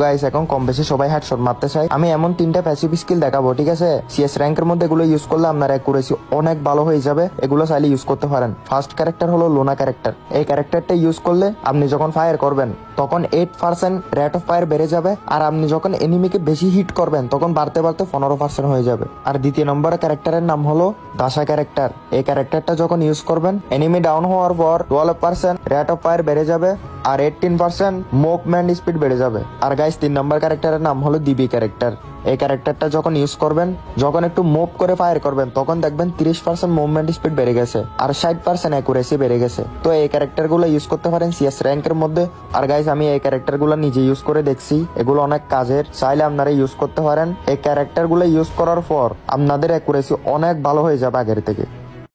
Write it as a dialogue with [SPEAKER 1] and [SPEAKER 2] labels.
[SPEAKER 1] Guys এখন কম বেশি সবাই হেডশট মারতে চাই আমি এমন তিনটা প্যাসিভ স্কিল দেখাবো, ঠিক আছে? সিএস র্যাঙ্কের মধ্যে এগুলো ইউজ করলে আপনার অ্যাকুরেসি অনেক ভালো হয়ে যাবে। এগুলো চাইলে ইউজ করতে পারেন। ফার্স্ট ক্যারেক্টার হলো লোনা ক্যারেক্টার এই ক্যারেক্টারটা ইউজ করলে আপনি যখন ফায়ার করবেন, তখন eight percent rate of fire বেড়ে যাবে। আর আপনি যখন এনিমিকে বেশি হিট করবেন, তখন বাড়তে বাড়তে পনেরো পার্সেন্ট হয়ে যাবে। আর দ্বিতীয় নম্বর ক্যারেক্টারের নাম হলো দাসা ক্যারেক্টার এই ক্যারেক্টারটা যখন ইউজ করবেন এনিমি ডাউন হওয়ার পর twelve percent rate of fire বেড়ে যাবে। আর এইটিন পার্সেন্ট মুভমেন্ট স্পিড বেড়ে যাবে। আর গাইস তিন নম্বর ক্যারেক্টারের নাম হলো দিবি ক্যারেক্টার এই ক্যারেক্টারটা যখন ইউজ করবেন, যখন একটু মুভ করে ফায়ার করবেন, তখন দেখবেন তিরিশ পার্সেন্ট মুভমেন্ট স্পিড বেড়ে গেছে আর ষাট পার্সেন্ট অ্যাকুরেসি বেড়ে গেছে। তো এই ক্যারেক্টারগুলো ইউজ করতে পারেন সিএস র্যাঙ্কের মধ্যে। আর গাইস আমি এই ক্যারেক্টারগুলো নিজে ইউজ করে দেখছি। এগুলো অনেক কাজের। চাইলে আপনারা ইউজ করতে পারেন। এই ক্যারেক্টারগুলো ইউজ করার পর আপনাদের অ্যাকুরেসি অনেক ভালো হয়ে যাবে আগের থেকে।